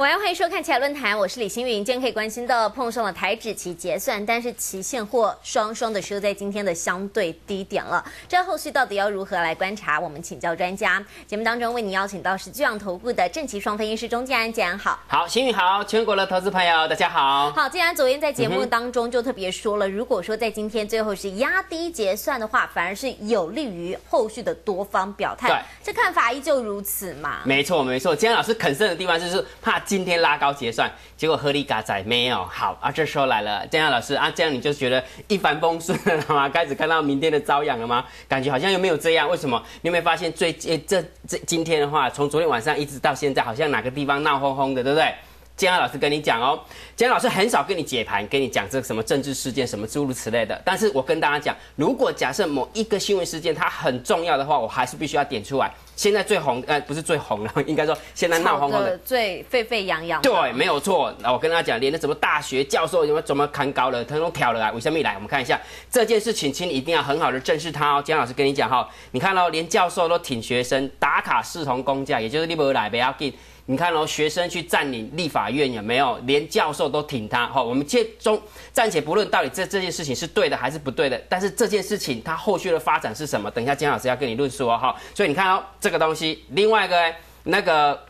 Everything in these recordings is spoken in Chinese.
欢迎收看《起来论坛》，我是李星云。今天可以关心到碰上了台指期结算，但是期现货双双的收在今天的相对低点了。这后续到底要如何来观察？我们请教专家。节目当中为您邀请到是巨阳投顾的正奇双分析师钟建安，建安好。好，星云好，全国的投资朋友大家好。好，既然昨天在节目当中就特别说了，如果说在今天最后是压低结算的话，反而是有利于后续的多方表态。对，这看法依旧如此嘛？没错，没错。今天老师肯胜的地方就是怕今天拉高结算，结果合理嘎仔没有好啊。这时候来了，这样老师啊，这样你就觉得一帆风顺了吗？开始看到明天的朝阳了吗？感觉好像又没有这样。为什么？你有没有发现最近这这今天的话，从昨天晚上一直到现在，好像哪个地方闹哄哄的，对不对？姜老师跟你讲哦，姜老师很少跟你解盘，跟你讲这什么政治事件什么诸如此类的。但是我跟大家讲，如果假设某一个新闻事件它很重要的话，我还是必须要点出来。现在最红，呃，不是最红了，应该说现在闹哄哄的最沸沸扬扬。对，没有错。那我跟大家讲，连那什么大学教授怎么怎么砍高了，他都挑了来。为什么来？我们看一下这件事情，请你一定要很好的正视它哦。姜老师跟你讲哈，你看哦，连教授都挺学生，打卡视同公价，也就是你不来不要紧。你看哦，学生去占领立法院有没有？连教授都挺他。好，我们接中暂且不论到底这这件事情是对的还是不对的，但是这件事情它后续的发展是什么？等一下姜老师要跟你论述哦。哈，所以你看哦，这个东西，另外一个那个。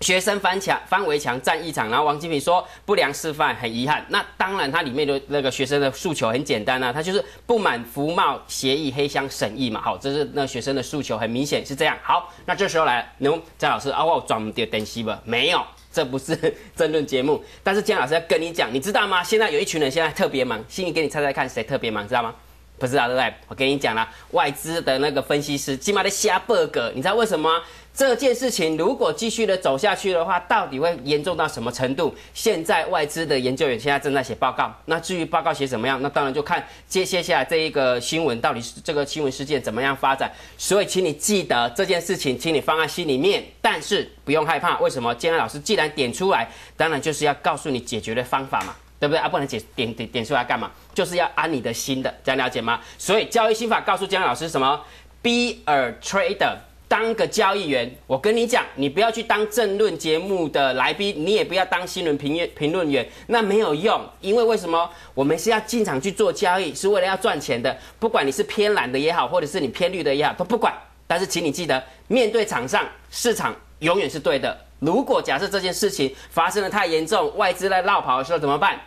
学生翻墙翻围墙占一场，然后王金平说不良示范，很遗憾。那当然，它里面的那个学生的诉求很简单啊，他就是不满服贸协议黑箱审议嘛。好，这是那学生的诉求，很明显是这样。好，那这时候来，能张老师啊，我转点等西吧？没有，这不是 争论节目。但是姜老师要跟你讲，你知道吗？现在有一群人现在特别忙，心里给你猜猜看，谁特别忙，知道吗？不知道对不对？我跟你讲了，外资的那个分析师起码在瞎 bug，你知道为什么？这件事情如果继续的走下去的话，到底会严重到什么程度？现在外资的研究员现在正在写报告。那至于报告写怎么样，那当然就看接接下来这一个新闻到底是这个新闻事件怎么样发展。所以，请你记得这件事情，请你放在心里面。但是不用害怕，为什么？建安老师既然点出来，当然就是要告诉你解决的方法嘛，对不对啊？不能解点点点出来干嘛？就是要安你的心的，这样了解吗？所以交易心法告诉江老师什么？Be a trader。当个交易员，我跟你讲，你不要去当政论节目的来宾，你也不要当新闻评评论员，那没有用。因为为什么？我们是要进场去做交易，是为了要赚钱的。不管你是偏蓝的也好，或者是你偏绿的也好，都不管。但是，请你记得，面对场上市场永远是对的。如果假设这件事情发生的太严重，外资在绕跑的时候怎么办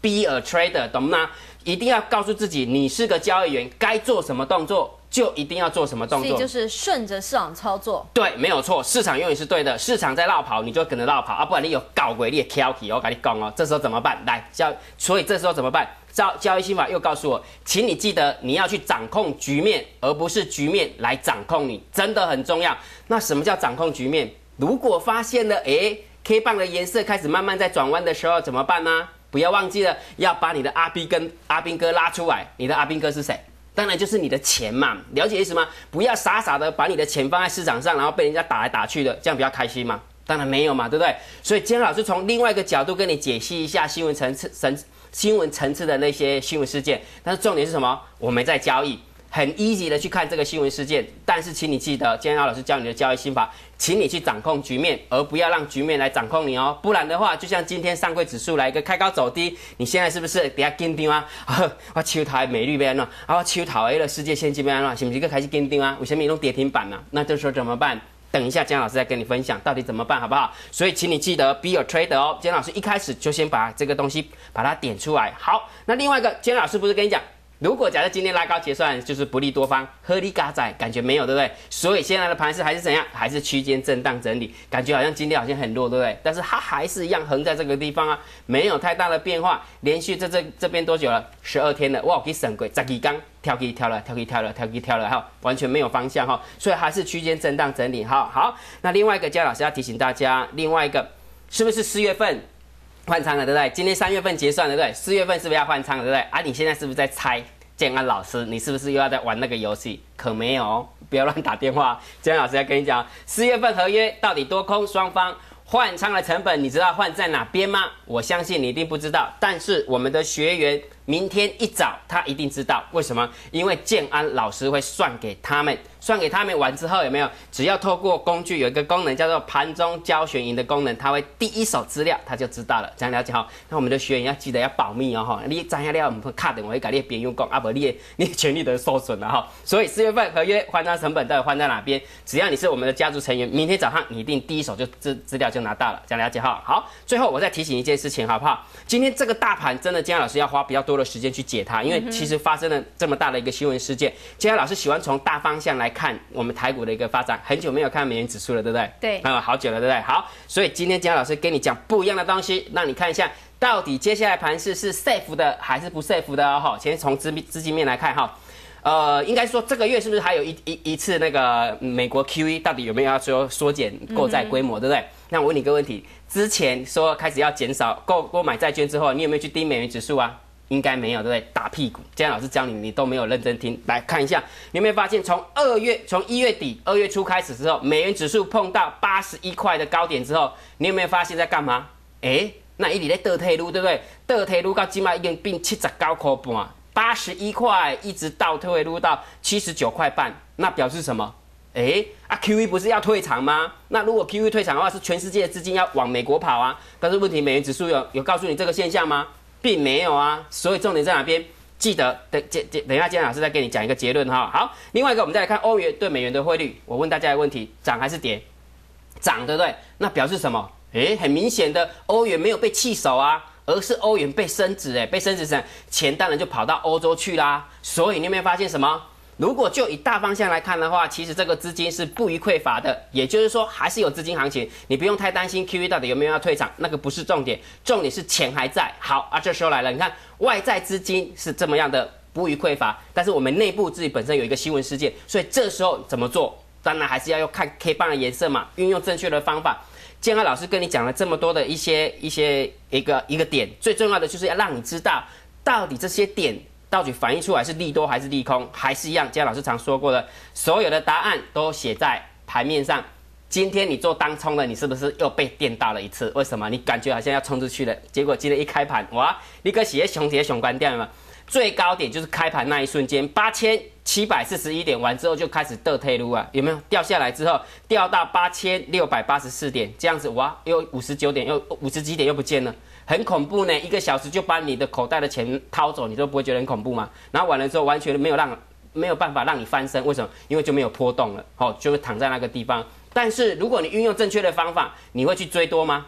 ？Be a trader，懂吗？一定要告诉自己，你是个交易员，该做什么动作。就一定要做什么动作？所以就是顺着市场操作。对，没有错，市场永远是对的。市场在绕跑，你就跟着绕跑啊！不然你有搞鬼，你也挑剔，我跟你讲哦。这时候怎么办？来交，所以这时候怎么办？交交易心法又告诉我，请你记得你要去掌控局面，而不是局面来掌控你，真的很重要。那什么叫掌控局面？如果发现了，诶，K 棒的颜色开始慢慢在转弯的时候，怎么办呢？不要忘记了，要把你的阿斌跟阿斌哥拉出来。你的阿斌哥是谁？当然就是你的钱嘛，了解意思吗？不要傻傻的把你的钱放在市场上，然后被人家打来打去的，这样比较开心吗？当然没有嘛，对不对？所以今天老师从另外一个角度跟你解析一下新闻层次、层新闻层次的那些新闻事件，但是重点是什么？我们在交易。很 easy 的去看这个新闻事件，但是请你记得，今天老师教你的交易心法，请你去掌控局面，而不要让局面来掌控你哦。不然的话，就像今天上柜指数来一个开高走低，你现在是不是比较紧张啊？我秋台美绿变了，啊，秋桃 A 的世界先机变了，是不是一个开始紧张啊？为什么用跌停板呢？那这时候怎么办？等一下，姜老师再跟你分享到底怎么办，好不好？所以，请你记得 be a trader 哦。姜老师一开始就先把这个东西把它点出来。好，那另外一个，姜老师不是跟你讲？如果假设今天拉高结算，就是不利多方，合理嘎仔，感觉没有，对不对？所以现在的盘势还是怎样？还是区间震荡整理，感觉好像今天好像很弱，对不对？但是它还是一样横在这个地方啊，没有太大的变化。连续在这这边多久了？十二天了，哇，给省鬼，十几刚跳起跳了，跳起跳了，跳起跳了，哈，完全没有方向哈，所以还是区间震荡整理，哈。好，那另外一个姜老师要提醒大家，另外一个是不是四月份？换仓了，对不对？今天三月份结算，对不对？四月份是不是要换仓了，对不对？啊，你现在是不是在猜建安老师？你是不是又要在玩那个游戏？可没有，不要乱打电话。建安老师要跟你讲，四月份合约到底多空双方换仓的成本，你知道换在哪边吗？我相信你一定不知道。但是我们的学员明天一早他一定知道为什么？因为建安老师会算给他们。算给他们完之后有没有？只要透过工具有一个功能叫做盘中教学营的功能，他会第一手资料他就知道了。这样了解哈？那我们的学员要记得要保密哦哈！你摘下来我们会卡等，我会改你边用功啊不你你权利都受损了哈。所以四月份合约换账成本到底换在哪边？只要你是我们的家族成员，明天早上你一定第一手就资资料就拿到了。这样了解哈？好，最后我再提醒一件事情好不好？今天这个大盘真的建安老师要花比较多的时间去解它，因为其实发生了这么大的一个新闻事件，今天老师喜欢从大方向来。看我们台股的一个发展，很久没有看美元指数了，对不对？对，啊，好久了，对不对？好，所以今天姜老师跟你讲不一样的东西，让你看一下到底接下来盘势是 safe 的还是不 safe 的哦。哈，先从资资金面来看哈，呃，应该说这个月是不是还有一一一次那个美国 QE 到底有没有要说缩减购债规模，对不对？那我问你一个问题，之前说开始要减少购购买债券之后，你有没有去盯美元指数啊？应该没有，对不对？打屁股，今天老师教你，你都没有认真听。来看一下，你有没有发现，从二月，从一月底、二月初开始之后，美元指数碰到八十一块的高点之后，你有没有发现在干嘛？哎，那一直在倒退路，对不对？倒退路到今麦已经变七十九块半，八十一块一直倒退路到七十九块半，那表示什么？哎，啊，Q E 不是要退场吗？那如果 Q E 退场的话，是全世界的资金要往美国跑啊。但是问题，美元指数有有告诉你这个现象吗？并没有啊，所以重点在哪边？记得等等等等一下，金老师再给你讲一个结论哈。好，另外一个我们再来看欧元对美元的汇率。我问大家一个问题：涨还是跌？涨，对不对？那表示什么？诶，很明显的，欧元没有被弃守啊，而是欧元被升值，诶，被升值成钱当然就跑到欧洲去啦。所以你有没有发现什么？如果就以大方向来看的话，其实这个资金是不予匮乏的，也就是说还是有资金行情，你不用太担心 QE 到底有没有要退场，那个不是重点，重点是钱还在。好啊，这时候来了，你看外在资金是这么样的不予匮乏，但是我们内部自己本身有一个新闻事件，所以这时候怎么做？当然还是要用看 K 棒的颜色嘛，运用正确的方法。建安老师跟你讲了这么多的一些一些一个一个点，最重要的就是要让你知道到底这些点。到底反映出来是利多还是利空，还是一样？今天老师常说过的，所有的答案都写在盘面上。今天你做单冲的，你是不是又被电到了一次？为什么？你感觉好像要冲出去了，结果今天一开盘，哇，你个斜熊血熊关掉了。最高点就是开盘那一瞬间，八千七百四十一点完之后就开始倒退路啊，有没有掉下来之后掉到八千六百八十四点，这样子哇，又五十九点又五十几点又不见了。很恐怖呢，一个小时就把你的口袋的钱掏走，你都不会觉得很恐怖吗？然后完了之后，完全没有让没有办法让你翻身，为什么？因为就没有波动了，好，就会躺在那个地方。但是如果你运用正确的方法，你会去追多吗？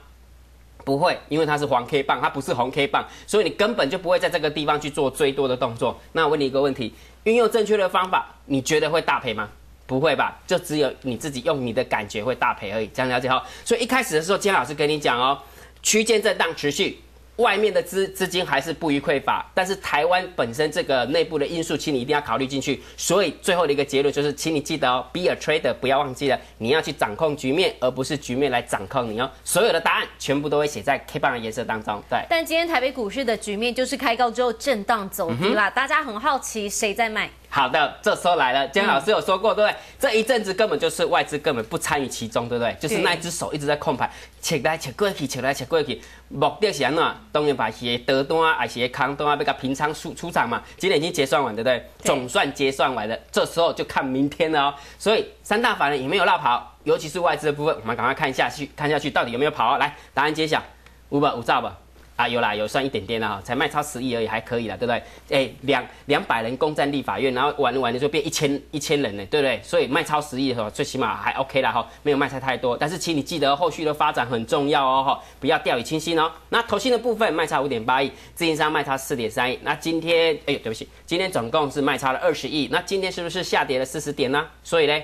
不会，因为它是黄 K 棒，它不是红 K 棒，所以你根本就不会在这个地方去做追多的动作。那我问你一个问题：运用正确的方法，你觉得会大赔吗？不会吧？就只有你自己用你的感觉会大赔而已。这样了解哈。所以一开始的时候，金老师跟你讲哦。区间震荡持续，外面的资资金还是不予匮乏，但是台湾本身这个内部的因素，请你一定要考虑进去。所以最后的一个结论就是，请你记得哦，be a trader，不要忘记了，你要去掌控局面，而不是局面来掌控你哦。所有的答案全部都会写在 K 棒的颜色当中。对。但今天台北股市的局面就是开高之后震荡走低啦，大家很好奇谁在卖。好的，这时候来了。姜老师有说过，对不对？这一阵子根本就是外资根本不参与其中，对不对？就是那一只手一直在控盘，切来切过去，切来切过去，目的是安怎？当然把些得单啊，还是空单啊，要甲平仓出出场嘛。今天已经结算完，对不对？总算结算完了，这时候就看明天了哦。所以三大法人有没有落跑？尤其是外资的部分，我们赶快看下去，看下去到底有没有跑？来，答案揭晓，五百五兆吧。啊，有啦，有算一点点啦，才卖超十亿而已，还可以啦，对不对？哎，两两百人攻占立法院，然后玩完的就变一千一千人呢，对不对？所以卖超十亿的时候，最起码还 OK 啦哈，没有卖差太多。但是请你记得后续的发展很重要哦哈，不要掉以轻心哦。那投信的部分卖差五点八亿，自营商卖差四点三亿。那今天，哎呦，对不起，今天总共是卖差了二十亿。那今天是不是下跌了四十点呢？所以呢，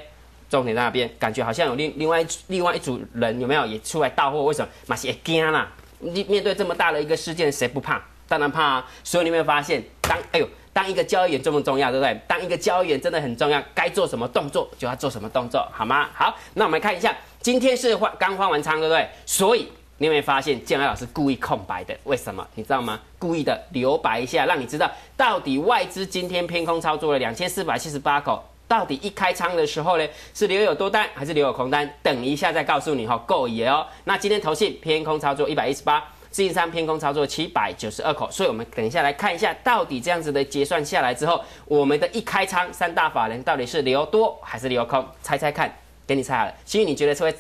重点在那边，感觉好像有另另外另外一组人有没有也出来到货？为什么？马西也惊啦。你面对这么大的一个事件，谁不怕？当然怕啊！所以你有没有发现，当哎呦，当一个交易员重不重要，对不对？当一个交易员真的很重要，该做什么动作就要做什么动作，好吗？好，那我们看一下，今天是换刚换完仓，对不对？所以你有没有发现，建安老师故意空白的？为什么？你知道吗？故意的留白一下，让你知道到底外资今天偏空操作了两千四百七十八口。到底一开仓的时候呢，是留有多单还是留有空单？等一下再告诉你哈，够爷哦。那今天投信偏空操作一百一十八，自营商偏空操作七百九十二口，所以我们等一下来看一下，到底这样子的结算下来之后，我们的一开仓三大法人到底是留多还是留空？猜猜看，给你猜好了。所以，你觉得是会？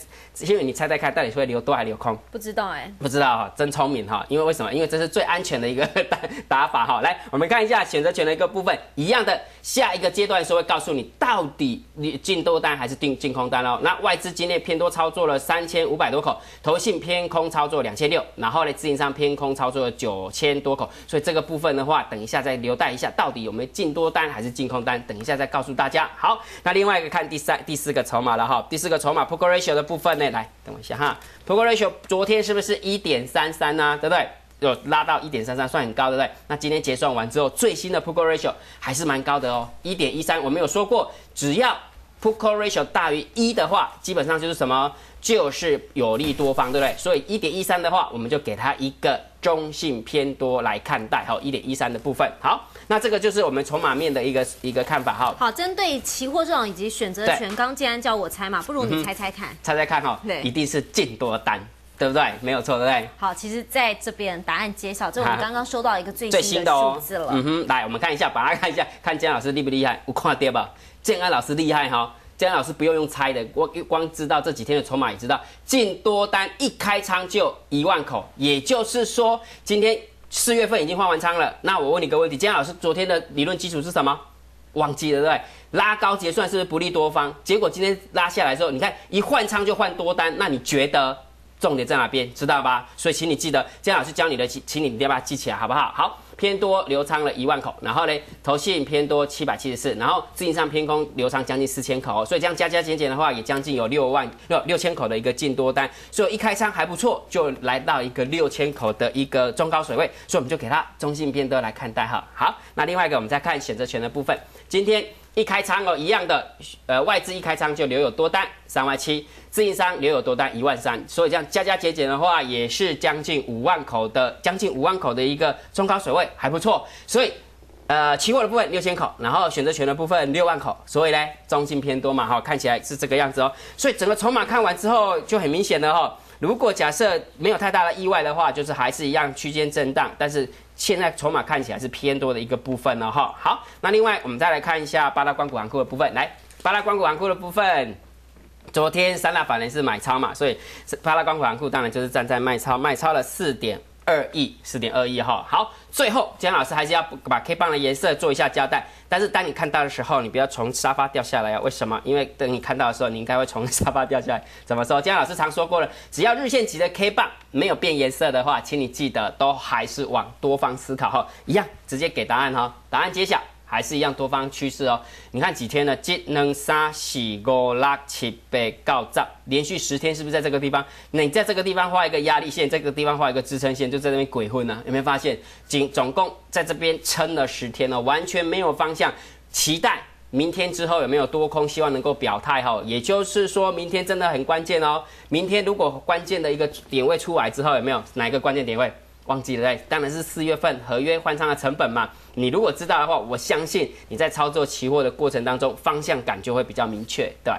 心宇，你猜猜看，到底是会留多还是留空？不知道哎，不知道哈，真聪明哈。因为为什么？因为这是最安全的一个 打打法哈。来，我们看一下选择权的一个部分，一样的。下一个阶段是会告诉你到底你进多单还是定进空单哦。那外资今天偏多操作了三千五百多口，投信偏空操作两千六，然后呢自营商偏空操作了九千多口。所以这个部分的话，等一下再留待一下，到底有没有进多单还是进空单，等一下再告诉大家。好，那另外一个看第三、第四个筹码了哈。第四个筹码 p o k ratio 的部分呢，来等我一下哈。p o k ratio 昨天是不是一点三三呢？对不对？有拉到一点三三，算很高，对不对？那今天结算完之后，最新的 p o g o Ratio 还是蛮高的哦，一点一三。我们有说过，只要 p o g o Ratio 大于一的话，基本上就是什么，就是有利多方，对不对？所以一点一三的话，我们就给它一个中性偏多来看待，好，一点一三的部分。好，那这个就是我们筹码面的一个一个看法，哈。好，针对期货市场以及选择权，刚既然叫我猜嘛，不如你猜猜看，猜猜看，哈，对，一定是进多单。对不对？没有错，对不对？好，其实在这边答案揭晓，这我们刚刚收到一个最新的数字了。嗯哼，来我们看一下，把它看一下，看建安老师厉不厉害？我看跌吧，建安老师厉害哈，建安老师不用用猜的，我光知道这几天的筹码也知道，进多单一开仓就一万口，也就是说今天四月份已经换完仓了。那我问你个问题，建安老师昨天的理论基础是什么？忘记了对不对？拉高结算是不是不利多方？结果今天拉下来之后，你看一换仓就换多单，那你觉得？重点在哪边？知道吧？所以请你记得，姜老师教你的，请请你一定要把它记起来，好不好？好，偏多流仓了一万口，然后呢，投信偏多七百七十四，然后自营上偏空流仓将近四千口，所以这样加加减减的话，也将近有六万六六千口的一个进多单，所以一开仓还不错，就来到一个六千口的一个中高水位，所以我们就给它中性偏多来看待哈。好，那另外一个我们再看选择权的部分，今天。一开仓哦，一样的，呃，外资一开仓就留有多单三万七，自营商留有多单一万三，所以这样加加减减的话，也是将近五万口的，将近五万口的一个中高水位，还不错。所以，呃，期货的部分六千口，然后选择权的部分六万口，所以呢，中性偏多嘛，哈，看起来是这个样子哦。所以整个筹码看完之后，就很明显的哈。如果假设没有太大的意外的话，就是还是一样区间震荡，但是现在筹码看起来是偏多的一个部分了哈。好，那另外我们再来看一下八大关股行库的部分，来八大关股行库的部分，昨天三大法人是买超嘛，所以八大关股行库当然就是站在卖超，卖超了四点。二亿四点二亿哈，好，最后姜老师还是要把 K 棒的颜色做一下交代。但是当你看到的时候，你不要从沙发掉下来啊！为什么？因为等你看到的时候，你应该会从沙发掉下来。怎么说？姜老师常说过了，只要日线级的 K 棒没有变颜色的话，请你记得都还是往多方思考哈，一样直接给答案哈，答案揭晓。还是一样多方趋势哦。你看几天呢？一、二、三、四、五、六、七、八、九、十，连续十天是不是在这个地方？那你在这个地方画一个压力线，这个地方画一个支撑线，就在那边鬼混呢？有没有发现？仅总共在这边撑了十天了，完全没有方向。期待明天之后有没有多空？希望能够表态哈。也就是说明天真的很关键哦。明天如果关键的一个点位出来之后，有没有哪一个关键点位？忘记了对？当然是四月份合约换仓的成本嘛。你如果知道的话，我相信你在操作期货的过程当中，方向感就会比较明确，对。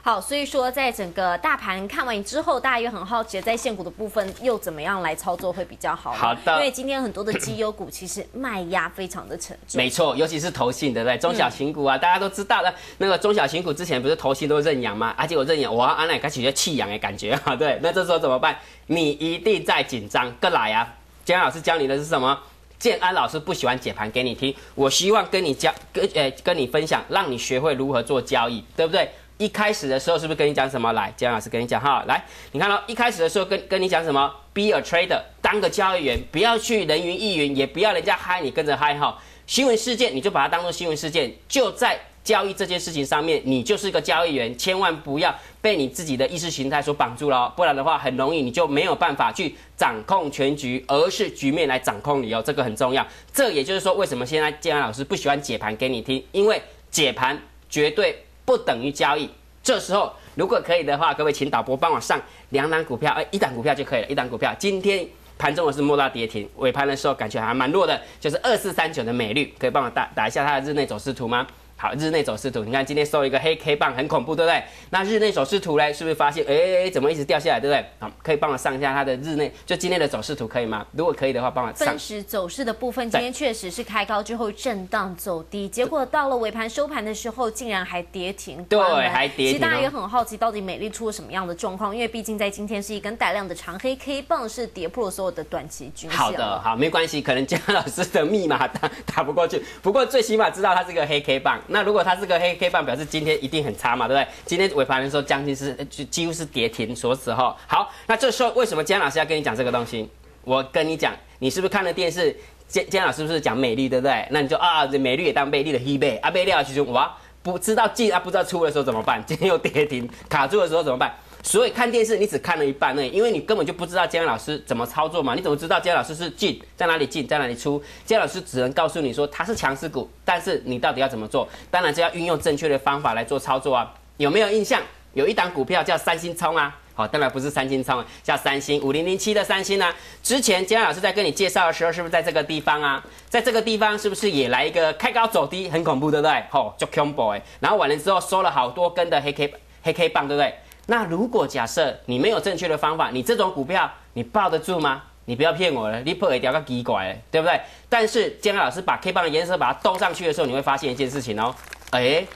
好，所以说在整个大盘看完之后，大家也很好奇，在现股的部分又怎么样来操作会比较好？好的，因为今天很多的绩优股其实卖压非常的沉重。没错，尤其是投信，对不对？中小型股啊，大家都知道的，那个中小型股之前不是投信都认养吗？而且我认养，我安奶开始就弃养的感觉啊，对。那这时候怎么办？你一定在紧张，跟来啊！今天老师教你的是什么？建安老师不喜欢解盘给你听，我希望跟你教跟呃跟你分享，让你学会如何做交易，对不对？一开始的时候是不是跟你讲什么？来，建安老师跟你讲哈，来，你看到一开始的时候跟跟你讲什么？Be a trader，当个交易员，不要去人云亦云，也不要人家嗨你跟着嗨哈。新闻事件你就把它当做新闻事件，就在。交易这件事情上面，你就是个交易员，千万不要被你自己的意识形态所绑住了哦，不然的话很容易你就没有办法去掌控全局，而是局面来掌控你哦，这个很重要。这也就是说，为什么现在建安老师不喜欢解盘给你听，因为解盘绝对不等于交易。这时候如果可以的话，各位请导播帮我上两档股票，哎，一档股票就可以了，一档股票。今天盘中我是摸到跌停，尾盘的时候感觉还蛮弱的，就是二四三九的美绿，可以帮我打打一下它的日内走势图吗？好，日内走势图，你看今天收一个黑 K 棒，很恐怖，对不对？那日内走势图嘞，是不是发现，哎，怎么一直掉下来，对不对？好，可以帮我上一下它的日内，就今天的走势图可以吗？如果可以的话，帮我上。分时走势的部分，今天确实是开高之后震荡走低，结果到了尾盘收盘的时候，竟然还跌停。对，还跌停。其实大家也很好奇，到底美丽出了什么样的状况？因为毕竟在今天是一根带量的长黑 K 棒，是跌破了所有的短期均线。好的，好，没关系，可能姜老师的密码打打不过去，不过最起码知道它是个黑 K 棒。那如果它是个黑黑棒表示今天一定很差嘛，对不对？今天尾盘的时候将近是就几乎是跌停锁死哈。好，那这时候为什么姜老师要跟你讲这个东西？我跟你讲，你是不是看了电视？姜姜老师是不是讲美丽，对不对？那你就啊，这美丽也当贝利的黑背啊，背料其实哇，不知道进啊，不知道出的时候怎么办？今天又跌停卡住的时候怎么办？所以看电视你只看了一半呢，因为你根本就不知道姜老师怎么操作嘛。你怎么知道姜老师是进在哪里进在哪里出？姜老师只能告诉你说它是强势股，但是你到底要怎么做？当然就要运用正确的方法来做操作啊。有没有印象？有一档股票叫三星冲啊，好，当然不是三星冲，叫三星五零零七的三星呢。之前姜老师在跟你介绍的时候，是不是在这个地方啊？在这个地方是不是也来一个开高走低，很恐怖，对不对？吼，就恐怖哎。然后完了之后收了好多根的黑 K 黑 K 棒，对不对？那如果假设你没有正确的方法，你这种股票你抱得住吗？你不要骗我了，你破一条个奇怪，对不对？但是姜老师把 K 棒的颜色把它动上去的时候，你会发现一件事情哦，哎，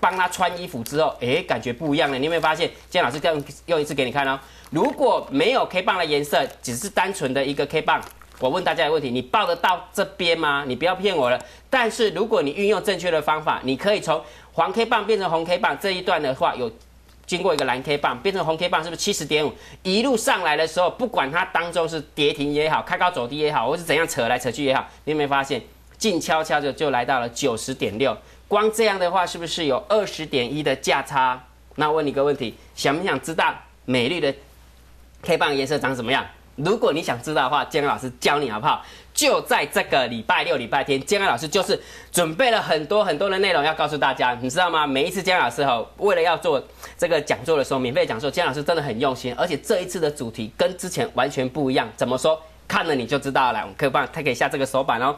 帮他穿衣服之后，哎，感觉不一样了。你有没有发现？姜老师用用一次给你看哦。如果没有 K 棒的颜色，只是单纯的一个 K 棒，我问大家一个问题：你抱得到这边吗？你不要骗我了。但是如果你运用正确的方法，你可以从黄 K 棒变成红 K 棒这一段的话，有。经过一个蓝 K 棒变成红 K 棒，是不是七十点五？一路上来的时候，不管它当中是跌停也好，开高走低也好，或是怎样扯来扯去也好，你有没有发现，静悄悄的就来到了九十点六？光这样的话，是不是有二十点一的价差？那问你个问题，想不想知道美丽的 K 棒颜色长什么样？如果你想知道的话，建安老师教你好不好？就在这个礼拜六、礼拜天，建安老师就是准备了很多很多的内容要告诉大家，你知道吗？每一次建安老师哈，为了要做这个讲座的时候，免费讲座，建安老师真的很用心，而且这一次的主题跟之前完全不一样。怎么说？看了你就知道了。我们可以帮他可以下这个手板哦。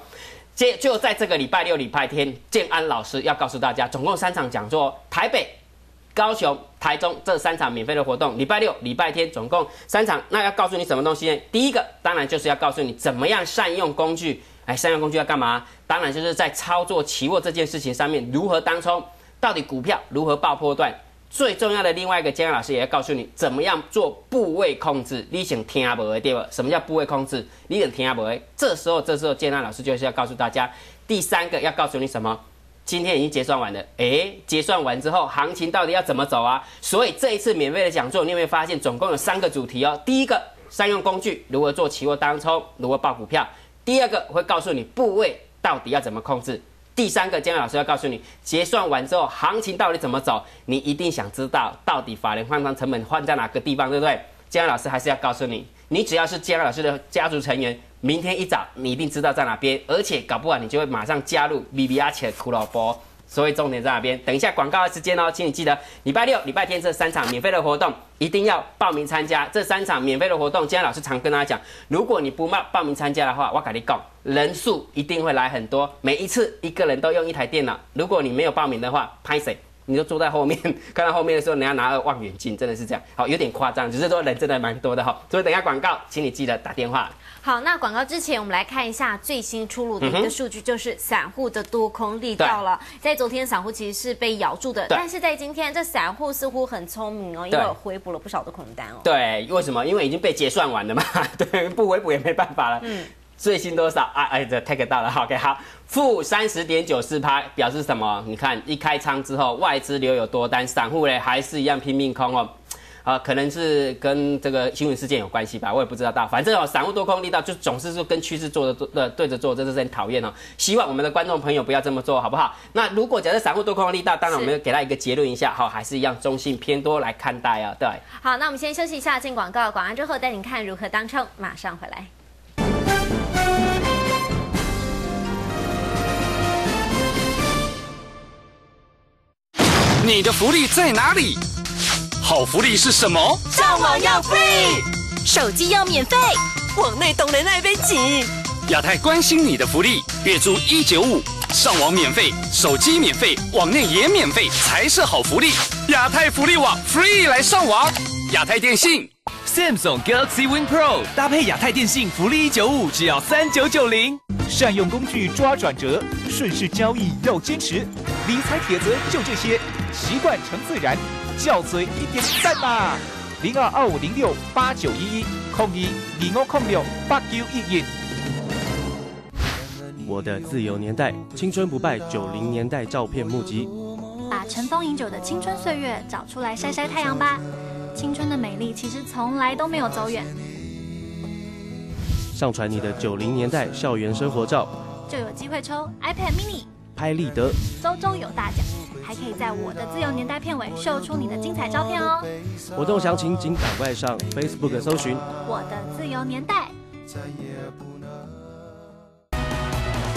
接就在这个礼拜六、礼拜天，建安老师要告诉大家，总共三场讲座，台北。高雄、台中这三场免费的活动，礼拜六、礼拜天总共三场。那要告诉你什么东西呢？第一个当然就是要告诉你怎么样善用工具。哎，善用工具要干嘛？当然就是在操作期货这件事情上面，如何当冲，到底股票如何爆破段。最重要的另外一个，姜老师也要告诉你怎么样做部位控制。你想听不会对吧？什么叫部位控制？你想听不会？这时候，这时候建安老师就是要告诉大家，第三个要告诉你什么？今天已经结算完了，哎，结算完之后，行情到底要怎么走啊？所以这一次免费的讲座，你有没有发现总共有三个主题哦？第一个，善用工具，如何做期货当冲，如何报股票；第二个，会告诉你部位到底要怎么控制；第三个，姜老师要告诉你，结算完之后，行情到底怎么走？你一定想知道，到底法人换仓成本换在哪个地方，对不对？姜老师还是要告诉你，你只要是姜老师的家族成员。明天一早，你一定知道在哪边，而且搞不完，你就会马上加入 B B R 的苦老波。所以重点在哪边？等一下广告的时间哦，请你记得礼拜六、礼拜天这三场免费的活动一定要报名参加。这三场免费的活动，今天老师常跟大家讲，如果你不报报名参加的话，我跟你讲，人数一定会来很多。每一次一个人都用一台电脑，如果你没有报名的话，拍谁？你就坐在后面，看到后面的时候，你要拿个望远镜，真的是这样。好，有点夸张，只是说人真的蛮多的哈。所以等下广告，请你记得打电话。好，那广告之前，我们来看一下最新出炉的一个数据，就是散户的多空力道了。在昨天，散户其实是被咬住的，但是在今天，这散户似乎很聪明哦，因为回补了不少的空单哦。对，为什么？因为已经被结算完了嘛。对，不回补也没办法了。嗯。最新多少啊？哎，这 take 到了，OK，好，负三十点九四趴，表示什么？你看一开仓之后，外资留有多单，散户嘞还是一样拼命空哦，啊，可能是跟这个新闻事件有关系吧，我也不知道到，反正哦，散户多空力道就总是说跟趋势做的做的对着做，这是很讨厌哦。希望我们的观众朋友不要这么做，好不好？那如果假设散户多空力道，当然我们给他一个结论一下，好，还是一样中性偏多来看待啊，对。好，那我们先休息一下，进广告，广告之后带你看如何当冲，马上回来。你的福利在哪里？好福利是什么？上网要 free，手机要免费，网内懂人爱被挤。亚太关心你的福利，月租一九五，上网免费，手机免费，网内也免费，才是好福利。亚太福利网 Free 来上网，亚太电信。Samsung Galaxy Win Pro 搭配亚太电信福利一九五，只要三九九零。善用工具抓转折，顺势交易要坚持。理财铁则就这些，习惯成自然，叫嘴一点赞吧。零二二五零六八九一一空一零五空六八九一一。我的自由年代，青春不败九零年代照片募集。把尘封已久的青春岁月找出来晒晒太阳吧。青春的美丽其实从来都没有走远。上传你的九零年代校园生活照，就有机会抽 iPad mini。拍立得，周周有大奖，还可以在我的自由年代片尾秀出你的精彩照片哦。活动详情请赶快上 Facebook 搜寻我的自由年代。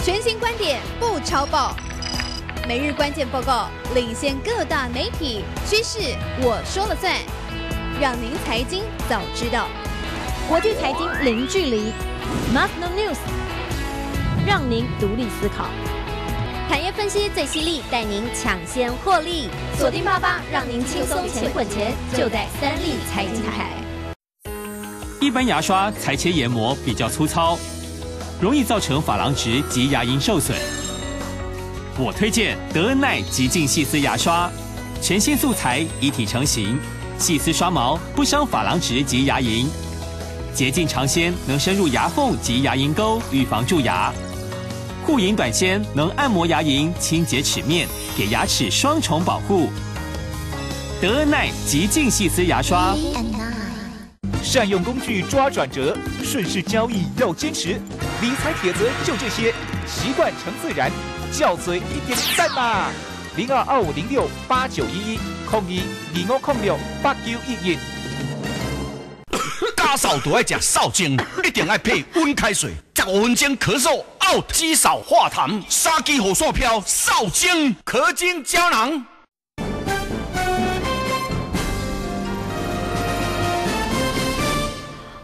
全新观点不超爆，每日关键报告领先各大媒体趋势，我说了算，让您财经早知道。国际财经零距离，Must Know News，让您独立思考。产业分析最犀利，带您抢先获利。锁定八八，让您轻松钱滚钱，就在三立财经台。一般牙刷裁切研磨比较粗糙，容易造成珐琅质及牙龈受损。我推荐德恩奈极净细丝牙刷，全新素材一体成型，细丝刷毛不伤珐琅质及牙龈，洁净尝鲜能深入牙缝及牙龈沟，预防蛀牙。护龈短纤能按摩牙龈、清洁齿面，给牙齿双重保护。德恩奈极净细丝牙刷。善用工具抓转折，顺势交易要坚持。理财铁则就这些，习惯成自然，叫嘴一点赞吧。零二二五零六八九一一空一二五空六八九一一。家嫂都爱食扫精，一定爱配温开水，十五分钟咳嗽。Out 肌少化痰，杀鸡火刷飘，少精咳精胶囊。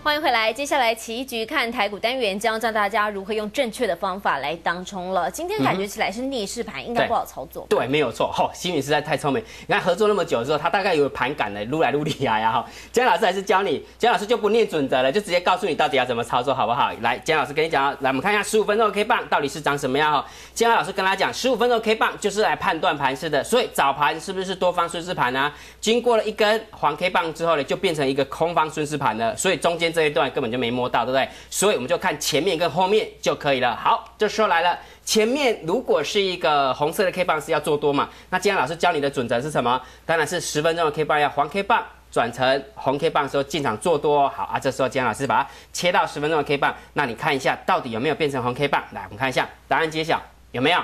欢迎回来，接下来棋局看台股单元将教大家如何用正确的方法来当冲了。今天感觉起来是逆势盘，应该不好操作。对，没有错。哈，新宇实在太聪明。你看合作那么久之后，他大概有盘感了，撸来撸里呀呀哈。姜老师还是教你，姜老师就不念准则了，就直接告诉你到底要怎么操作，好不好？来，姜老师跟你讲，来我们看一下十五分钟的 K 棒到底是长什么样哈。姜老师跟他讲，十五分钟 K 棒就是来判断盘势的，所以早盘是不是多方顺势盘呢？经过了一根黄 K 棒之后呢，就变成一个空方顺势盘了，所以中间这一段根本就没。摸到对不对？所以我们就看前面跟后面就可以了。好，这时候来了，前面如果是一个红色的 K 棒是要做多嘛？那今天老师教你的准则是什么？当然是十分钟的 K 棒要黄 K 棒转成红 K 棒的时候进场做多。好啊，这时候今天老师把它切到十分钟的 K 棒，那你看一下到底有没有变成红 K 棒？来，我们看一下答案揭晓，有没有？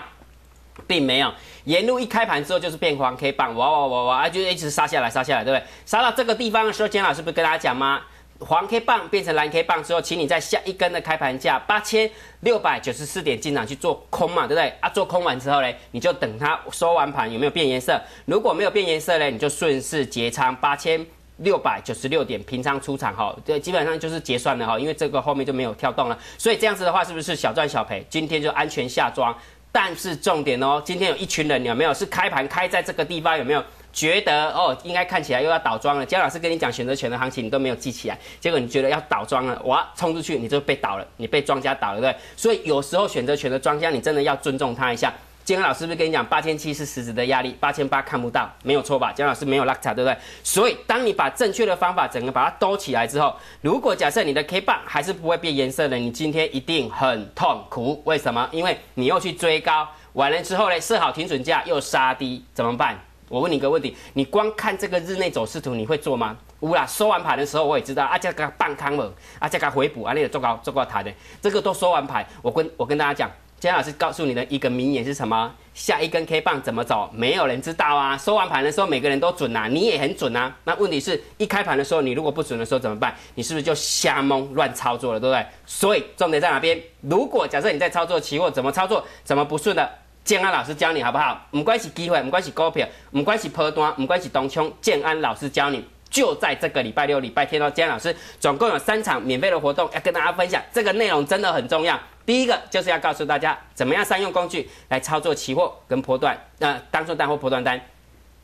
并没有，沿路一开盘之后就是变黄 K 棒，哇哇哇哇，啊就一直杀下来，杀下来，对不对？杀到这个地方的时候，今天老师不是跟大家讲吗？黄 K 棒变成蓝 K 棒之后，请你在下一根的开盘价八千六百九十四点进场去做空嘛，对不对？啊，做空完之后呢，你就等它收完盘有没有变颜色，如果没有变颜色呢，你就顺势结仓八千六百九十六点平仓出场哈，对，基本上就是结算了哈，因为这个后面就没有跳动了，所以这样子的话是不是小赚小赔？今天就安全下庄，但是重点哦，今天有一群人有没有是开盘开在这个地方有没有？觉得哦，应该看起来又要倒庄了。姜老师跟你讲选择权的行情，你都没有记起来，结果你觉得要倒庄了，哇，冲出去你就被倒了，你被庄家倒了，对不对？所以有时候选择权的庄家，你真的要尊重他一下。姜老师是不是跟你讲八千七是实质的压力，八千八看不到，没有错吧？姜老师没有拉差，对不对？所以当你把正确的方法整个把它兜起来之后，如果假设你的 K 棒还是不会变颜色的，你今天一定很痛苦。为什么？因为你又去追高，完了之后呢，设好停损价又杀低，怎么办？我问你一个问题，你光看这个日内走势图，你会做吗？无啦，收完盘的时候我也知道，啊，这个半康了，啊，这个回补，啊，那个做高做高台的，这个都收完盘。我跟我跟大家讲，姜老师告诉你的一个名言是什么？下一根 K 棒怎么走？没有人知道啊。收完盘的时候每个人都准呐，你也很准呐。那问题是一开盘的时候，你如果不准的时候怎么办？你是不是就瞎蒙乱操作了，对不对？所以重点在哪边？如果假设你在操作期货，怎么操作？怎么不顺的？建安老师教你好不好？唔关系机会，唔关系股票，唔关系破单，唔关系东冲。建安老师教你，就在这个礼拜六、礼拜天哦。建安老师总共有三场免费的活动要跟大家分享，这个内容真的很重要。第一个就是要告诉大家怎么样善用工具来操作期货跟波段，呃，当做单或波段单。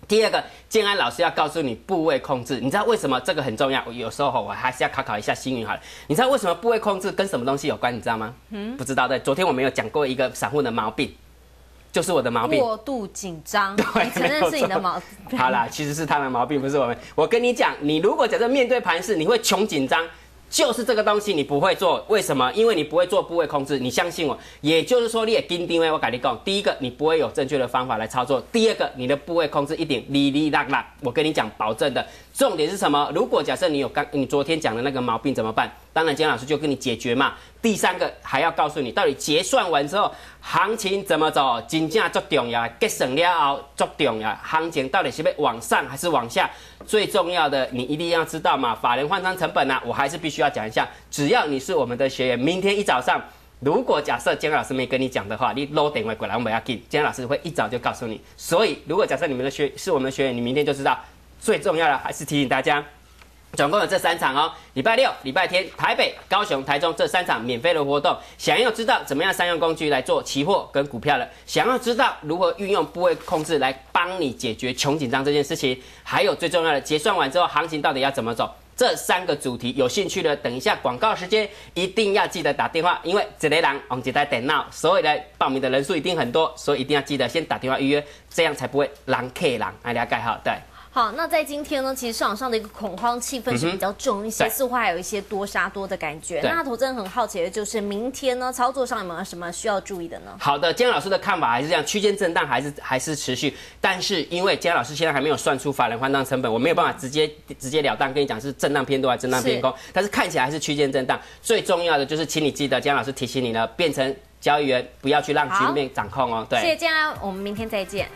第二个，建安老师要告诉你部位控制，你知道为什么这个很重要？有时候我还是要考考一下星云好了。你知道为什么部位控制跟什么东西有关？你知道吗？嗯，不知道。对，昨天我们有讲过一个散户的毛病，就是我的毛病，过度紧张。对，你承认是你的毛病。好啦，其实是他的毛病，不是我们。我跟你讲，你如果假设面对盘势，你会穷紧张。就是这个东西你不会做，为什么？因为你不会做部位控制，你相信我。也就是说，你也跟定位，我跟你讲，第一个你不会有正确的方法来操作，第二个你的部位控制一点哩哩啦啦，我跟你讲，保证的。重点是什么？如果假设你有刚你昨天讲的那个毛病怎么办？当然，姜老师就跟你解决嘛。第三个还要告诉你，到底结算完之后行情怎么走，金价最重要，结算了后最重要，行情到底是要往上还是往下？最重要的你一定要知道嘛，法人换仓成本呢，我还是必须要讲一下。只要你是我们的学员，明天一早上，如果假设姜老师没跟你讲的话，你漏点位过来，我们要给姜老师会一早就告诉你。所以，如果假设你们的学是我们的学员，你明天就知道。最重要的还是提醒大家。总共有这三场哦，礼拜六、礼拜天，台北、高雄、台中这三场免费的活动。想要知道怎么样善用工具来做期货跟股票的，想要知道如何运用部位控制来帮你解决穷紧张这件事情，还有最重要的结算完之后行情到底要怎么走，这三个主题有兴趣的，等一下广告时间一定要记得打电话，因为这类人往几台电脑，所有的报名的人数一定很多，所以一定要记得先打电话预约，这样才不会狼客狼。大家盖好，对。好，那在今天呢，其实市场上的一个恐慌气氛是比较重一些，似乎还有一些多杀多的感觉。那投资人很好奇的就是，明天呢操作上有没有什么需要注意的呢？好的，姜老师的看法还是这样，区间震荡还是还是持续，但是因为姜老师现在还没有算出法人换仓成本，我没有办法直接直截了当跟你讲是震荡偏多还是震荡偏空，但是看起来还是区间震荡。最重要的就是，请你记得姜老师提醒你呢，变成交易员不要去让局面掌控哦。对，谢谢姜安，我们明天再见。